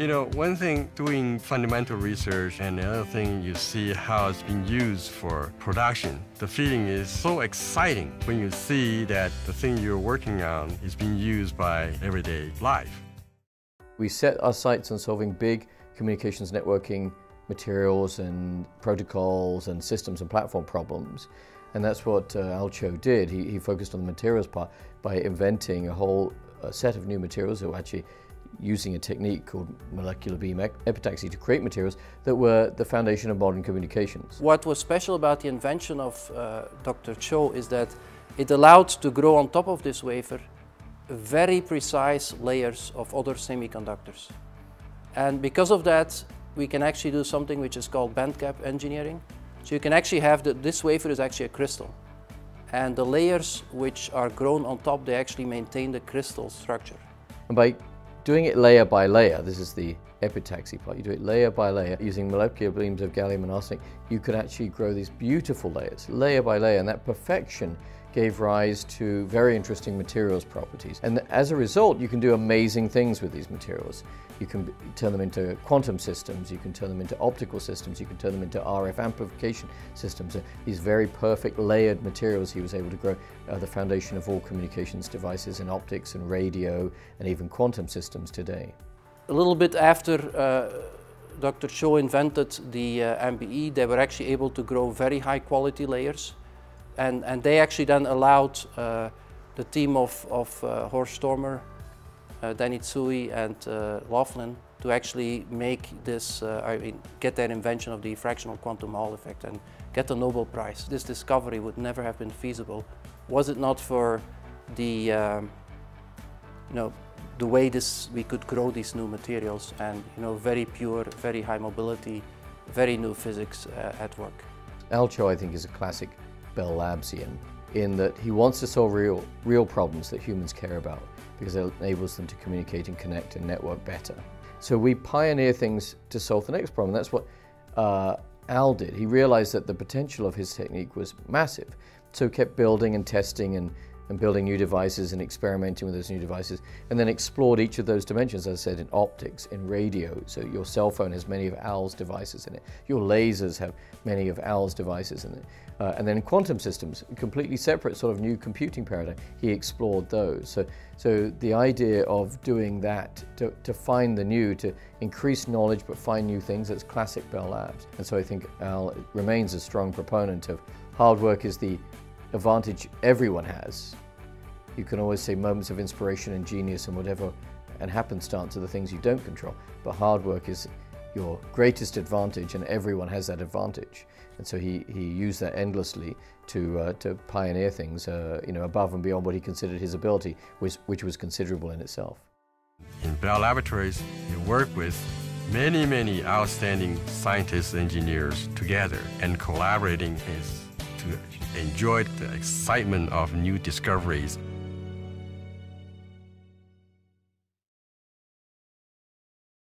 You know, one thing doing fundamental research and the other thing you see how it's being used for production. The feeling is so exciting when you see that the thing you're working on is being used by everyday life. We set our sights on solving big communications networking materials and protocols and systems and platform problems. And that's what uh, Al Cho did. He, he focused on the materials part by inventing a whole uh, set of new materials that were actually using a technique called molecular beam epitaxy to create materials that were the foundation of modern communications. What was special about the invention of uh, Dr. Cho is that it allowed to grow on top of this wafer very precise layers of other semiconductors. And because of that, we can actually do something which is called bandgap engineering. So you can actually have the, this wafer is actually a crystal. And the layers which are grown on top, they actually maintain the crystal structure. And by doing it layer by layer, this is the epitaxy part, you do it layer by layer using molecular beams of gallium and arsenic, you could actually grow these beautiful layers, layer by layer, and that perfection gave rise to very interesting materials properties. And as a result, you can do amazing things with these materials. You can turn them into quantum systems, you can turn them into optical systems, you can turn them into RF amplification systems. These very perfect layered materials he was able to grow are the foundation of all communications devices in optics and radio and even quantum systems today. A little bit after uh, Dr. Cho invented the uh, MBE, they were actually able to grow very high quality layers and, and they actually then allowed uh, the team of, of uh, Horst Stormer, uh, Danny Tsui and Laughlin to actually make this, I mean, get their invention of the fractional quantum Hall effect and get the Nobel Prize. This discovery would never have been feasible was it not for the, um, you know, the way this, we could grow these new materials and, you know, very pure, very high mobility, very new physics uh, at work. Al Cho, I think, is a classic Bell Labsian in that he wants to solve real, real problems that humans care about because it enables them to communicate and connect and network better. So we pioneer things to solve the next problem. That's what uh, Al did. He realized that the potential of his technique was massive. So kept building and testing and and building new devices and experimenting with those new devices, and then explored each of those dimensions, as I said, in optics, in radio. So your cell phone has many of Al's devices in it. Your lasers have many of Al's devices in it. Uh, and then quantum systems, completely separate sort of new computing paradigm, he explored those. So, so the idea of doing that, to, to find the new, to increase knowledge but find new things, that's classic Bell Labs. And so I think Al remains a strong proponent of hard work is the advantage everyone has. You can always say moments of inspiration and genius and whatever, and happenstance are the things you don't control. But hard work is your greatest advantage, and everyone has that advantage. And so he, he used that endlessly to, uh, to pioneer things uh, you know, above and beyond what he considered his ability, which, which was considerable in itself. In Bell Laboratories, we work with many, many outstanding scientists engineers together and collaborating is to enjoy the excitement of new discoveries